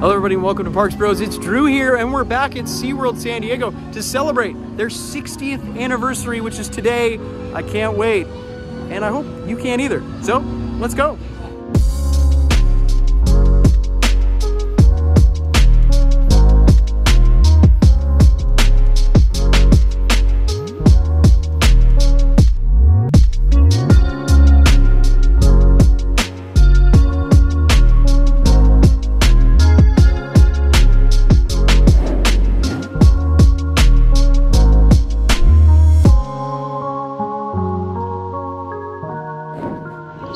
Hello everybody and welcome to Parks Bros. It's Drew here and we're back at SeaWorld San Diego to celebrate their 60th anniversary, which is today. I can't wait. And I hope you can't either. So, let's go.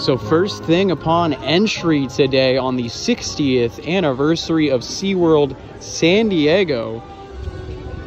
So first thing upon entry today on the 60th anniversary of SeaWorld San Diego,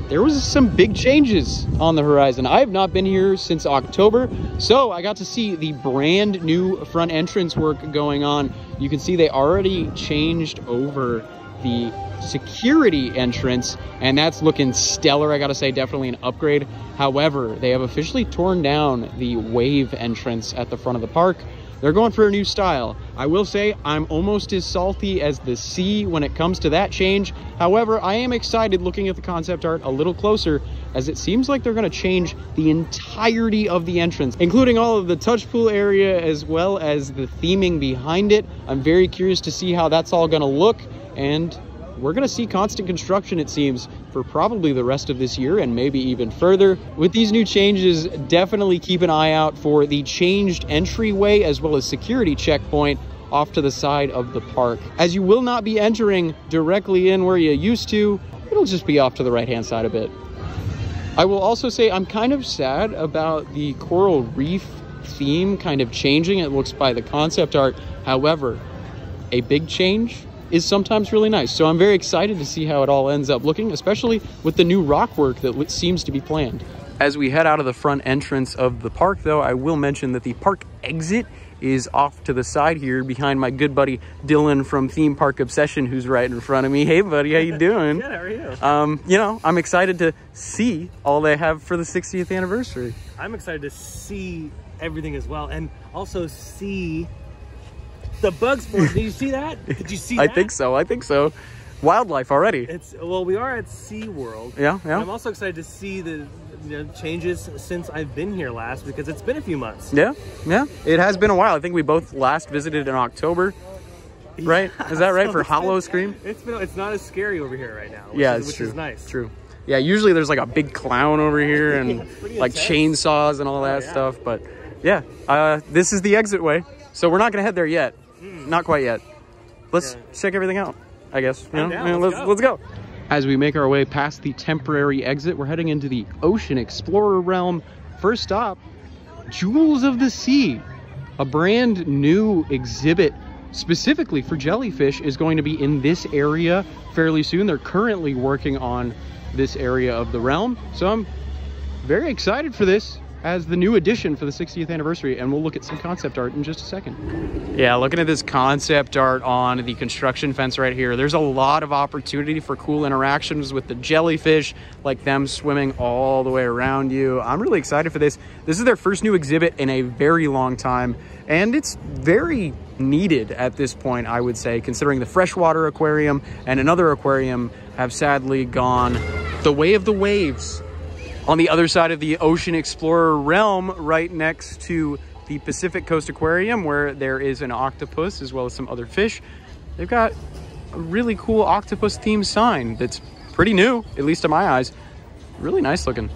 there was some big changes on the horizon. I have not been here since October, so I got to see the brand new front entrance work going on. You can see they already changed over the security entrance and that's looking stellar i gotta say definitely an upgrade however they have officially torn down the wave entrance at the front of the park they're going for a new style. I will say I'm almost as salty as the sea when it comes to that change. However, I am excited looking at the concept art a little closer as it seems like they're going to change the entirety of the entrance, including all of the touch pool area as well as the theming behind it. I'm very curious to see how that's all going to look and we're going to see constant construction, it seems, for probably the rest of this year and maybe even further. With these new changes, definitely keep an eye out for the changed entryway as well as security checkpoint off to the side of the park. As you will not be entering directly in where you used to, it'll just be off to the right hand side a bit. I will also say I'm kind of sad about the coral reef theme kind of changing. It looks by the concept art. However, a big change is sometimes really nice. So I'm very excited to see how it all ends up looking, especially with the new rock work that seems to be planned. As we head out of the front entrance of the park, though, I will mention that the park exit is off to the side here behind my good buddy Dylan from Theme Park Obsession, who's right in front of me. Hey, buddy, how you doing? Good, how are you? Um, you know, I'm excited to see all they have for the 60th anniversary. I'm excited to see everything as well, and also see the bug sport. Did you see that? Did you see I think so. I think so. Wildlife already. It's well, we are at SeaWorld. Yeah, yeah. I'm also excited to see the you know, changes since I've been here last because it's been a few months. Yeah, yeah. It has been a while. I think we both last visited in October. Right? Is that right so for Howl-O-Scream? It's been it's not as scary over here right now. yeah, is, it's which true. is nice. True. Yeah, usually there's like a big clown over here and like intense. chainsaws and all that oh, yeah. stuff. But yeah, uh, this is the exit way. So we're not gonna head there yet. Mm. Not quite yet. Let's yeah. check everything out, I guess. You know? let's, let's, go. let's go. As we make our way past the temporary exit, we're heading into the Ocean Explorer realm. First stop, Jewels of the Sea. A brand new exhibit specifically for jellyfish is going to be in this area fairly soon. They're currently working on this area of the realm. So I'm very excited for this as the new addition for the 60th anniversary and we'll look at some concept art in just a second. Yeah, looking at this concept art on the construction fence right here, there's a lot of opportunity for cool interactions with the jellyfish, like them swimming all the way around you. I'm really excited for this. This is their first new exhibit in a very long time and it's very needed at this point, I would say, considering the freshwater aquarium and another aquarium have sadly gone the way of the waves on the other side of the Ocean Explorer realm, right next to the Pacific Coast Aquarium, where there is an octopus as well as some other fish, they've got a really cool octopus themed sign that's pretty new, at least to my eyes. Really nice looking.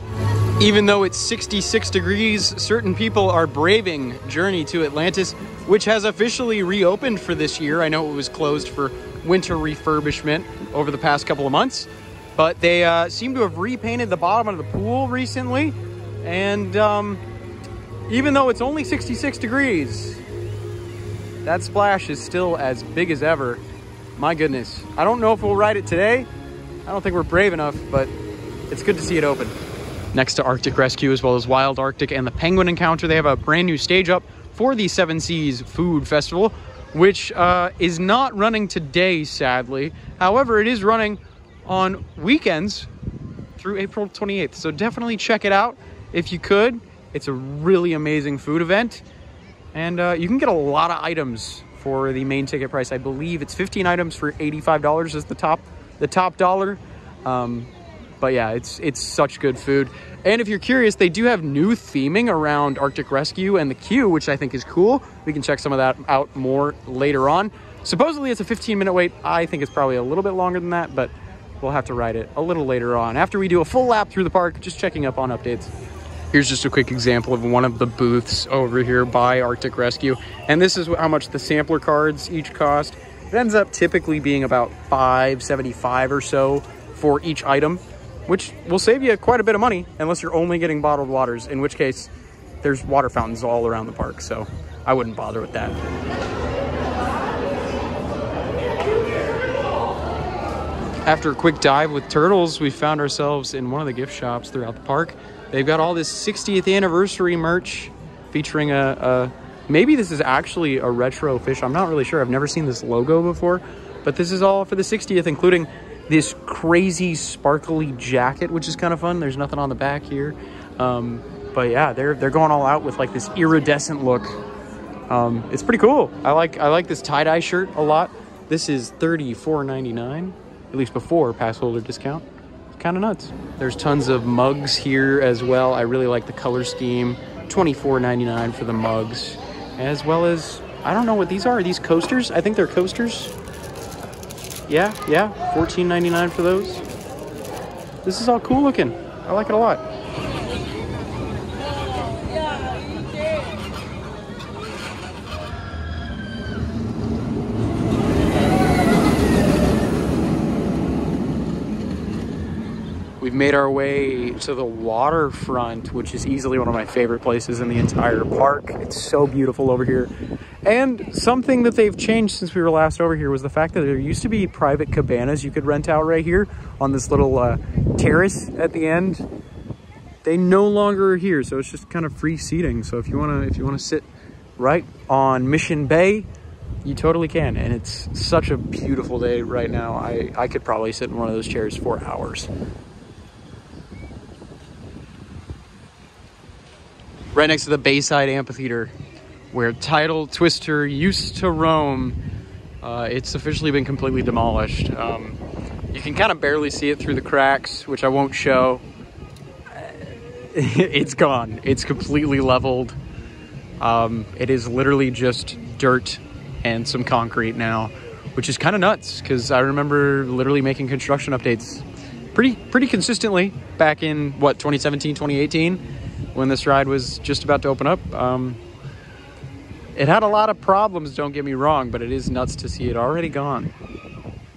Even though it's 66 degrees, certain people are braving Journey to Atlantis, which has officially reopened for this year. I know it was closed for winter refurbishment over the past couple of months. But they uh, seem to have repainted the bottom of the pool recently. And um, even though it's only 66 degrees, that splash is still as big as ever. My goodness. I don't know if we'll ride it today. I don't think we're brave enough, but it's good to see it open. Next to Arctic Rescue, as well as Wild Arctic and the Penguin Encounter, they have a brand new stage up for the Seven Seas Food Festival, which uh, is not running today, sadly. However, it is running on weekends through April 28th. So definitely check it out if you could. It's a really amazing food event. And uh, you can get a lot of items for the main ticket price. I believe it's 15 items for $85 is the top the top dollar. Um, but yeah, it's it's such good food. And if you're curious, they do have new theming around Arctic Rescue and the queue, which I think is cool. We can check some of that out more later on. Supposedly it's a 15 minute wait. I think it's probably a little bit longer than that, but we'll have to ride it a little later on after we do a full lap through the park, just checking up on updates. Here's just a quick example of one of the booths over here by Arctic Rescue. And this is how much the sampler cards each cost. It ends up typically being about 575 or so for each item which will save you quite a bit of money unless you're only getting bottled waters, in which case there's water fountains all around the park. So I wouldn't bother with that. After a quick dive with turtles, we found ourselves in one of the gift shops throughout the park. They've got all this 60th anniversary merch featuring a, a maybe this is actually a retro fish. I'm not really sure. I've never seen this logo before, but this is all for the 60th, including this crazy sparkly jacket, which is kind of fun. There's nothing on the back here. Um, but yeah, they're they're going all out with like this iridescent look. Um, it's pretty cool. I like I like this tie-dye shirt a lot. This is $34.99, at least before pass holder discount. It's kind of nuts. There's tons of mugs here as well. I really like the color scheme. $24.99 for the mugs, as well as I don't know what these are. Are these coasters? I think they're coasters. Yeah, yeah, $14.99 for those. This is all cool looking. I like it a lot. Made our way to the waterfront, which is easily one of my favorite places in the entire park. It's so beautiful over here. And something that they've changed since we were last over here was the fact that there used to be private cabanas you could rent out right here on this little uh, terrace at the end. They no longer are here, so it's just kind of free seating. So if you wanna, if you wanna sit right on Mission Bay, you totally can. And it's such a beautiful day right now. I, I could probably sit in one of those chairs for hours. Right next to the Bayside Amphitheater, where Tidal Twister used to roam. Uh, it's officially been completely demolished. Um, you can kind of barely see it through the cracks, which I won't show. it's gone. It's completely leveled. Um, it is literally just dirt and some concrete now, which is kind of nuts because I remember literally making construction updates pretty pretty consistently back in what 2017, 2018 when this ride was just about to open up. Um, it had a lot of problems, don't get me wrong, but it is nuts to see it already gone.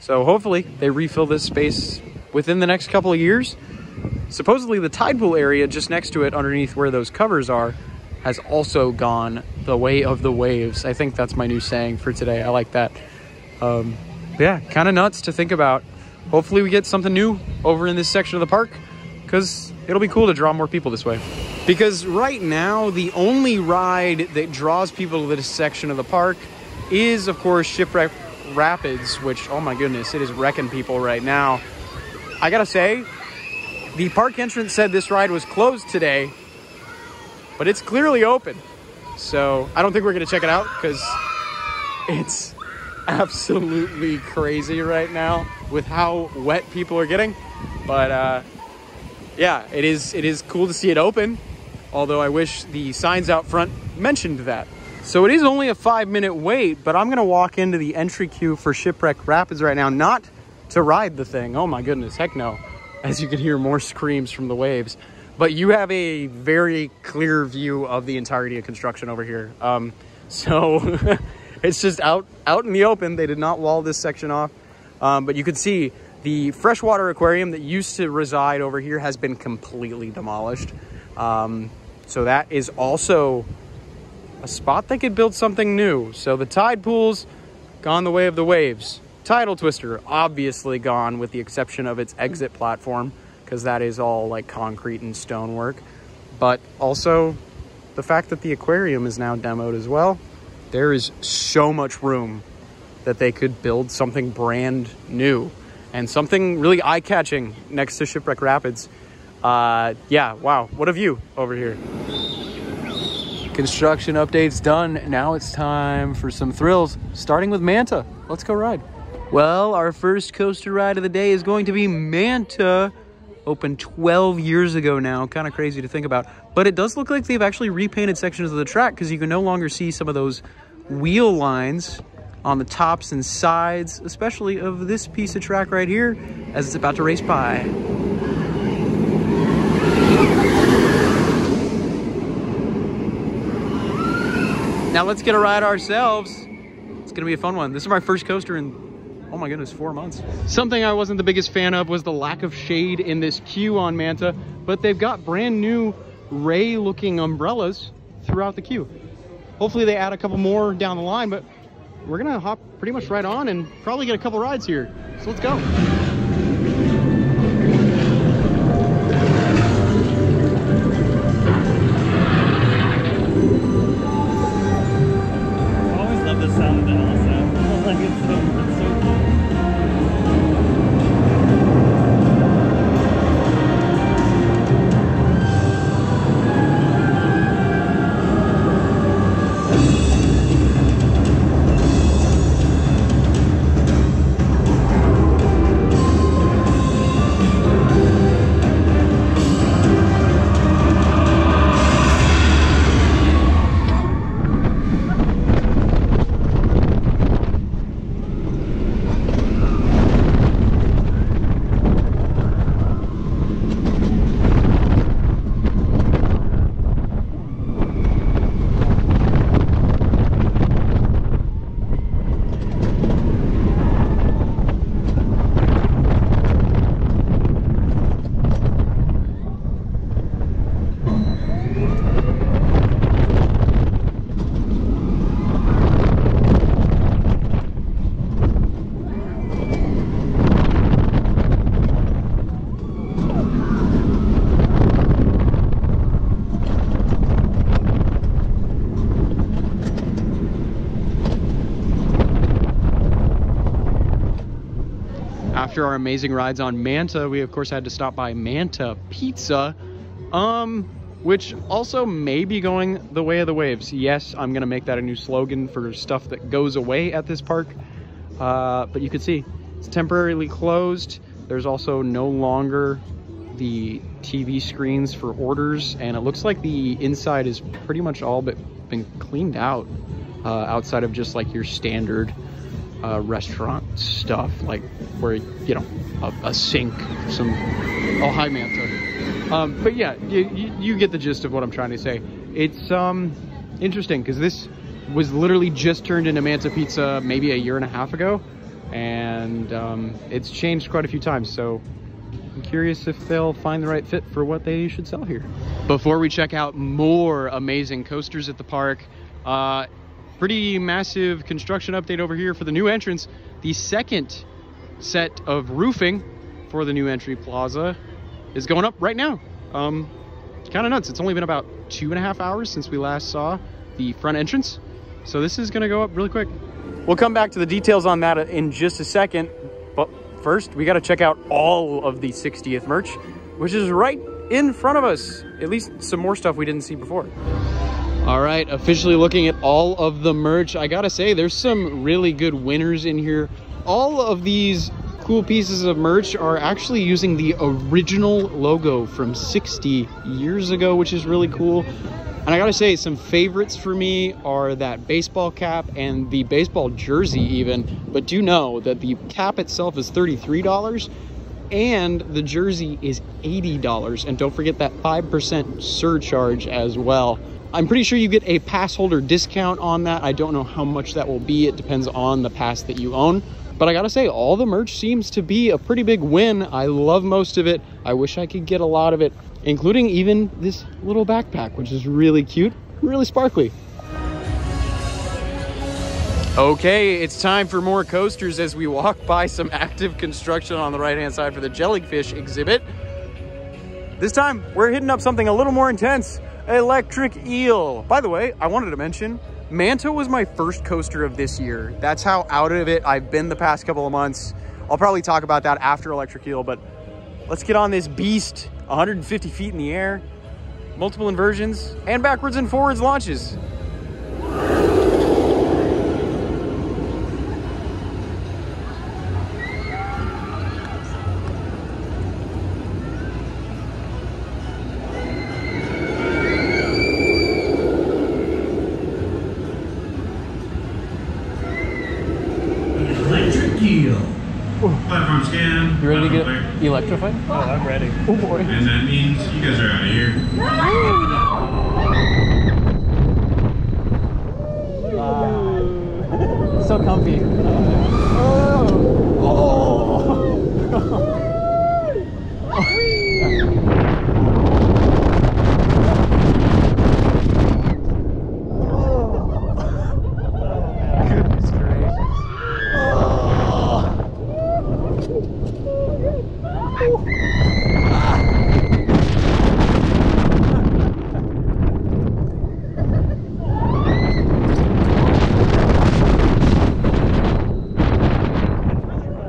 So hopefully they refill this space within the next couple of years. Supposedly the tide pool area just next to it, underneath where those covers are, has also gone the way of the waves. I think that's my new saying for today. I like that. Um, yeah, kind of nuts to think about. Hopefully we get something new over in this section of the park because it'll be cool to draw more people this way. Because right now, the only ride that draws people to this section of the park is, of course, Shipwreck Rapids, which, oh my goodness, it is wrecking people right now. I gotta say, the park entrance said this ride was closed today, but it's clearly open. So I don't think we're gonna check it out because it's absolutely crazy right now with how wet people are getting. But uh, yeah, it is it is cool to see it open although I wish the signs out front mentioned that. So it is only a five minute wait, but I'm gonna walk into the entry queue for Shipwreck Rapids right now, not to ride the thing. Oh my goodness, heck no. As you can hear more screams from the waves. But you have a very clear view of the entirety of construction over here. Um, so it's just out, out in the open. They did not wall this section off. Um, but you can see the freshwater aquarium that used to reside over here has been completely demolished. Um, so that is also a spot they could build something new. So the tide pool's gone the way of the waves. Tidal Twister, obviously gone with the exception of its exit platform because that is all like concrete and stonework. But also the fact that the aquarium is now demoed as well. There is so much room that they could build something brand new and something really eye-catching next to Shipwreck Rapids uh, yeah, wow, what a view over here. Construction updates done. Now it's time for some thrills, starting with Manta. Let's go ride. Well, our first coaster ride of the day is going to be Manta. Opened 12 years ago now. Kind of crazy to think about. But it does look like they've actually repainted sections of the track because you can no longer see some of those wheel lines on the tops and sides, especially of this piece of track right here as it's about to race by. Now let's get a ride ourselves. It's gonna be a fun one. This is my first coaster in, oh my goodness, four months. Something I wasn't the biggest fan of was the lack of shade in this queue on Manta, but they've got brand new ray looking umbrellas throughout the queue. Hopefully they add a couple more down the line, but we're gonna hop pretty much right on and probably get a couple rides here. So let's go. After our amazing rides on Manta, we of course had to stop by Manta Pizza, um, which also may be going the way of the waves. Yes, I'm gonna make that a new slogan for stuff that goes away at this park. Uh, but you can see it's temporarily closed. There's also no longer the TV screens for orders, and it looks like the inside is pretty much all but been cleaned out uh, outside of just like your standard uh, restaurant stuff, like where you know a, a sink, some oh hi Manta. Um, but yeah, you, you, get the gist of what I'm trying to say. It's um interesting because this was literally just turned into Manta Pizza maybe a year and a half ago, and um, it's changed quite a few times. So I'm curious if they'll find the right fit for what they should sell here. Before we check out more amazing coasters at the park, uh, pretty massive construction update over here for the new entrance. The second set of roofing for the new entry plaza is going up right now. Um, kind of nuts. It's only been about two and a half hours since we last saw the front entrance. So this is gonna go up really quick. We'll come back to the details on that in just a second. But first, we gotta check out all of the 60th merch, which is right in front of us. At least some more stuff we didn't see before. All right, officially looking at all of the merch. I gotta say, there's some really good winners in here. All of these cool pieces of merch are actually using the original logo from 60 years ago, which is really cool. And I gotta say, some favorites for me are that baseball cap and the baseball jersey even. But do know that the cap itself is $33 and the jersey is $80. And don't forget that 5% surcharge as well. I'm pretty sure you get a pass holder discount on that. I don't know how much that will be. It depends on the pass that you own. But I gotta say, all the merch seems to be a pretty big win. I love most of it. I wish I could get a lot of it, including even this little backpack, which is really cute, really sparkly. Okay, it's time for more coasters as we walk by some active construction on the right-hand side for the jellyfish exhibit. This time, we're hitting up something a little more intense, electric eel. By the way, I wanted to mention, Manta was my first coaster of this year. That's how out of it I've been the past couple of months. I'll probably talk about that after electric eel, but let's get on this beast, 150 feet in the air. multiple inversions, and backwards and forwards launches. Electric Eel. Platform scan. You ready to platform get clear. electrified? Oh, I'm ready. Oh boy. And that means you guys are out of here. So comfy. Oh. Goodness oh gracious.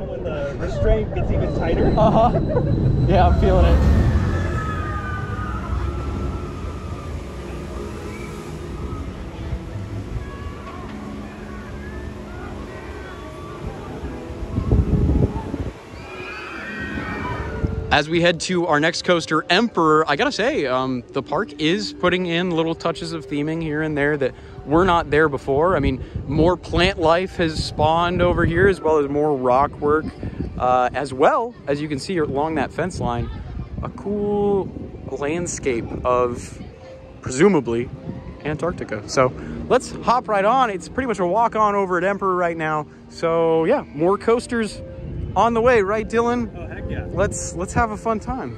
When the restraint gets even tighter. Uh huh. Yeah, I'm feeling it. As we head to our next coaster, Emperor, I gotta say, um, the park is putting in little touches of theming here and there that were not there before. I mean, more plant life has spawned over here, as well as more rock work, uh, as well as you can see along that fence line, a cool landscape of presumably Antarctica. So let's hop right on. It's pretty much a walk on over at Emperor right now. So yeah, more coasters on the way, right, Dylan? Yeah. let's let's have a fun time.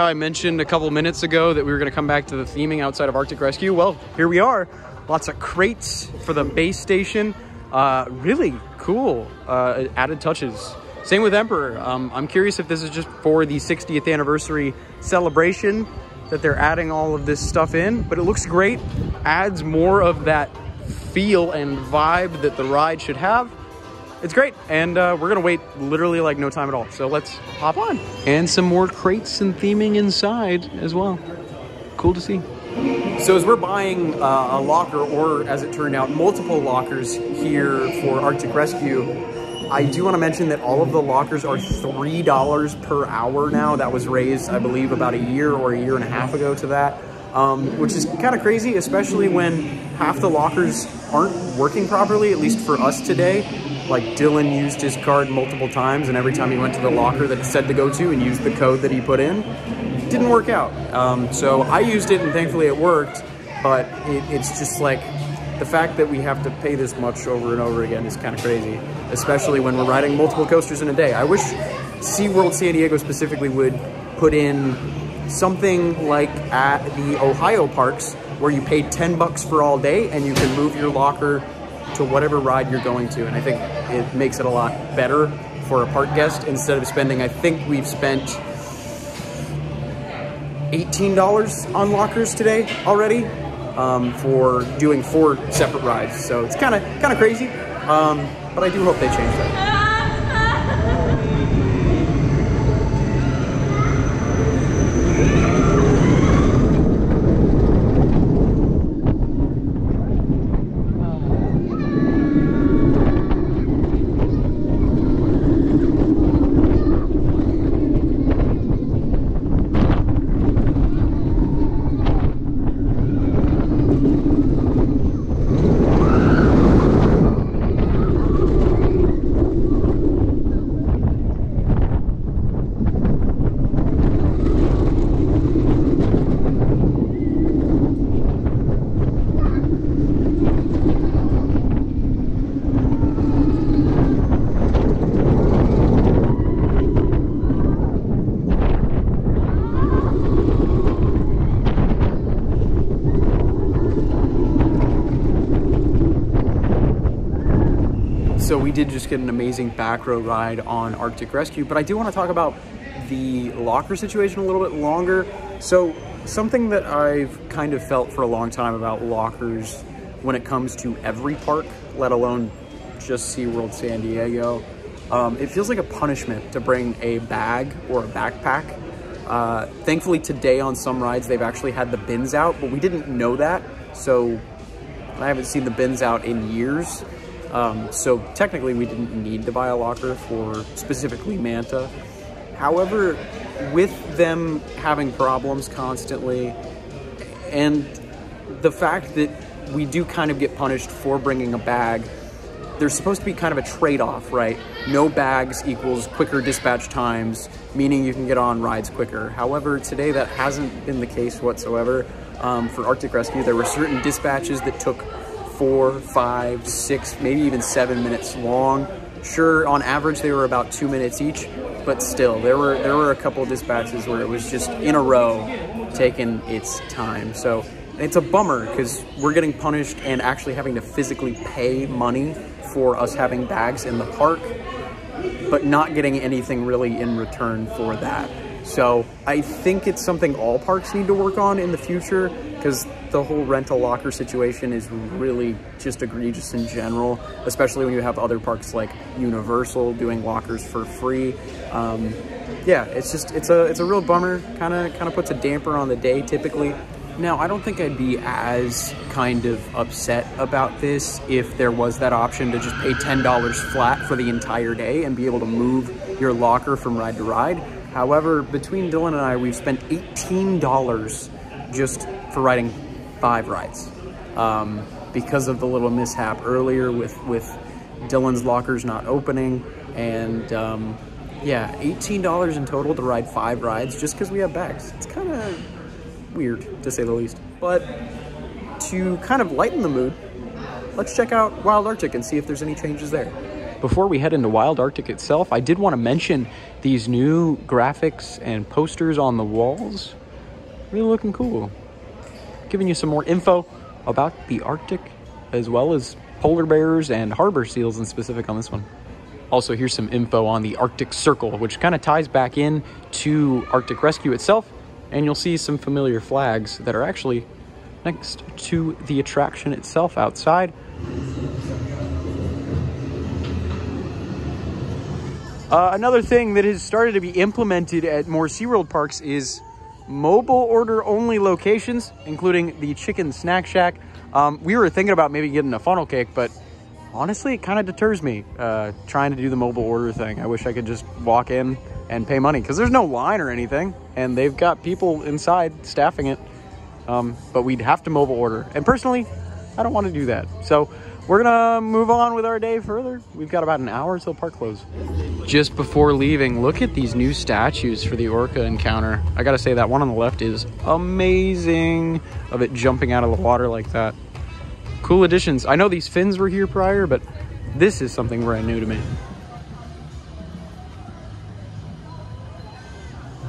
How I mentioned a couple minutes ago that we were going to come back to the theming outside of Arctic Rescue? Well, here we are. Lots of crates for the base station. Uh, really cool uh, added touches. Same with Emperor. Um, I'm curious if this is just for the 60th anniversary celebration that they're adding all of this stuff in, but it looks great. Adds more of that feel and vibe that the ride should have. It's great, and uh, we're gonna wait literally like no time at all. So let's hop on. And some more crates and theming inside as well. Cool to see. So as we're buying uh, a locker, or as it turned out, multiple lockers here for Arctic Rescue, I do want to mention that all of the lockers are three dollars per hour now. That was raised, I believe, about a year or a year and a half ago to that. Um, which is kind of crazy, especially when half the lockers aren't working properly, at least for us today. Like Dylan used his card multiple times, and every time he went to the locker that it said to go to and used the code that he put in, didn't work out. Um, so I used it, and thankfully it worked. But it, it's just like the fact that we have to pay this much over and over again is kind of crazy, especially when we're riding multiple coasters in a day. I wish SeaWorld San Diego specifically would put in something like at the Ohio parks where you pay 10 bucks for all day and you can move your locker to whatever ride you're going to. And I think it makes it a lot better for a park guest instead of spending, I think we've spent $18 on lockers today already um, for doing four separate rides. So it's kind of kind of crazy, um, but I do hope they change that. So we did just get an amazing back row ride on Arctic Rescue, but I do want to talk about the locker situation a little bit longer. So something that I've kind of felt for a long time about lockers when it comes to every park, let alone just SeaWorld San Diego, um, it feels like a punishment to bring a bag or a backpack. Uh, thankfully today on some rides, they've actually had the bins out, but we didn't know that. So I haven't seen the bins out in years. Um, so technically we didn't need to buy a locker for specifically Manta. However, with them having problems constantly and the fact that we do kind of get punished for bringing a bag, there's supposed to be kind of a trade-off, right? No bags equals quicker dispatch times, meaning you can get on rides quicker. However, today that hasn't been the case whatsoever. Um, for Arctic Rescue, there were certain dispatches that took four, five, six, maybe even seven minutes long. Sure, on average they were about two minutes each, but still, there were there were a couple dispatches where it was just in a row, taking its time. So it's a bummer because we're getting punished and actually having to physically pay money for us having bags in the park, but not getting anything really in return for that. So I think it's something all parks need to work on in the future because the whole rental locker situation is really just egregious in general, especially when you have other parks like Universal doing lockers for free. Um, yeah, it's just, it's a, it's a real bummer, kind of, kind of puts a damper on the day typically. Now, I don't think I'd be as kind of upset about this if there was that option to just pay $10 flat for the entire day and be able to move your locker from ride to ride. However, between Dylan and I, we've spent $18 just for riding five rides um, because of the little mishap earlier with, with Dylan's lockers not opening. And um, yeah, $18 in total to ride five rides just because we have bags. It's kind of weird to say the least. But to kind of lighten the mood, let's check out Wild Arctic and see if there's any changes there. Before we head into Wild Arctic itself, I did want to mention these new graphics and posters on the walls. Really looking cool. Giving you some more info about the Arctic, as well as polar bears and harbor seals in specific on this one. Also, here's some info on the Arctic Circle, which kind of ties back in to Arctic Rescue itself, and you'll see some familiar flags that are actually next to the attraction itself outside. Uh, another thing that has started to be implemented at more SeaWorld parks is mobile order only locations, including the Chicken Snack Shack. Um, we were thinking about maybe getting a funnel cake, but honestly, it kind of deters me uh, trying to do the mobile order thing. I wish I could just walk in and pay money because there's no line or anything, and they've got people inside staffing it. Um, but we'd have to mobile order. And personally, I don't want to do that. So we're gonna move on with our day further. We've got about an hour till park close. Just before leaving, look at these new statues for the orca encounter. I gotta say that one on the left is amazing of it jumping out of the water like that. Cool additions. I know these fins were here prior, but this is something brand new to me.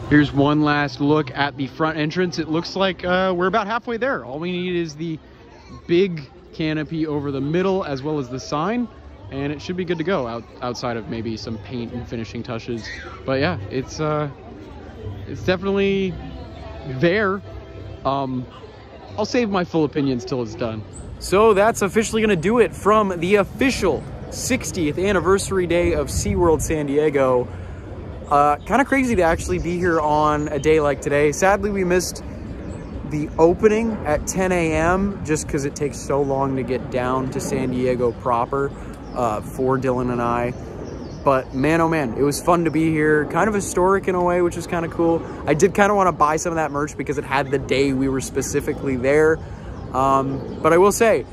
Here's one last look at the front entrance. It looks like uh, we're about halfway there. All we need is the big canopy over the middle as well as the sign and it should be good to go out, outside of maybe some paint and finishing touches. But yeah, it's uh, it's definitely there. Um, I'll save my full opinions till it's done. So that's officially gonna do it from the official 60th anniversary day of SeaWorld San Diego. Uh, kind of crazy to actually be here on a day like today. Sadly, we missed the opening at 10 a.m. just because it takes so long to get down to San Diego proper uh, for Dylan and I. But man, oh man, it was fun to be here. Kind of historic in a way, which is kind of cool. I did kind of want to buy some of that merch because it had the day we were specifically there. Um, but I will say,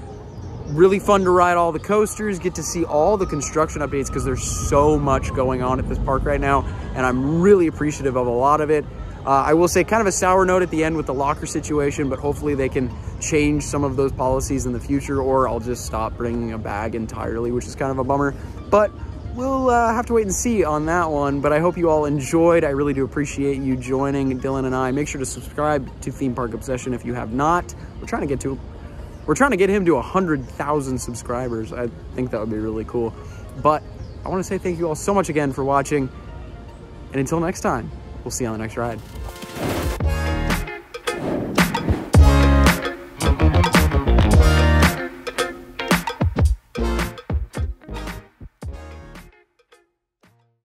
really fun to ride all the coasters, get to see all the construction updates because there's so much going on at this park right now. And I'm really appreciative of a lot of it. Uh, I will say kind of a sour note at the end with the locker situation, but hopefully they can change some of those policies in the future or I'll just stop bringing a bag entirely, which is kind of a bummer. But we'll uh, have to wait and see on that one. But I hope you all enjoyed. I really do appreciate you joining Dylan and I. Make sure to subscribe to Theme Park Obsession if you have not. We're trying to get to, we're trying to get him to 100,000 subscribers. I think that would be really cool. But I want to say thank you all so much again for watching. And until next time, We'll see you on the next ride.